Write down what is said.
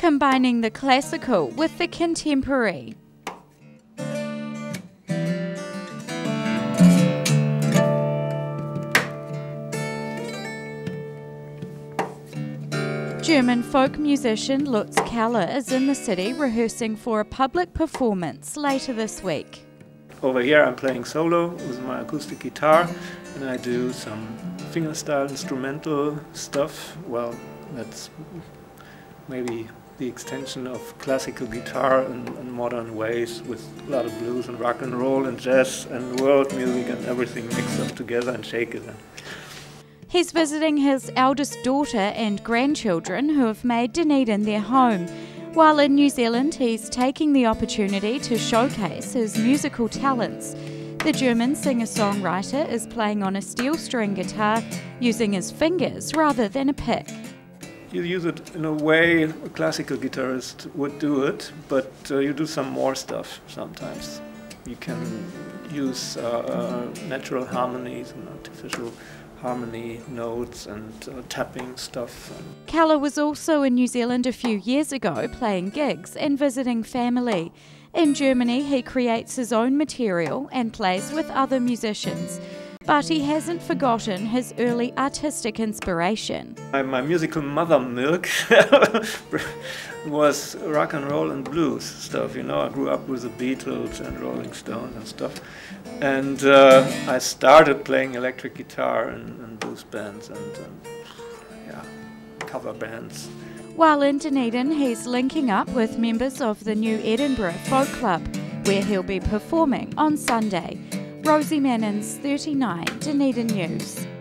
combining the classical with the contemporary. German folk musician Lutz Keller is in the city rehearsing for a public performance later this week. Over here I'm playing solo with my acoustic guitar and I do some fingerstyle instrumental stuff. Well, that's maybe the extension of classical guitar in, in, modern ways with a lot of blues and rock and roll and jazz and world music and everything mixed up together and shake it. He's visiting his eldest daughter and grandchildren who have made Dunedin their home. While in New Zealand, he's taking the opportunity to showcase his musical talents. The German singer songwriter is playing on a steel string guitar using his fingers rather than a pick. You use it in a way a classical guitarist would do it, but uh, you do some more stuff sometimes. You can use uh, natural harmonies and artificial harmony notes and uh, tapping stuff. Keller was also in New Zealand a few years ago playing gigs and visiting family. In Germany, he creates his own material and plays with other musicians. But he hasn't forgotten his early artistic inspiration. My, my musical mother milk was rock and roll and blues stuff. You know, I grew up with the Beatles and Rolling Stones and stuff. And uh, I started playing electric guitar in, in blues bands and, and yeah, cover bands. While in Dunedin, he's linking up with members of the new Edinburgh Folk Club, where he'll be performing on Sunday. Rosie Mannins, 39, Dunedin News.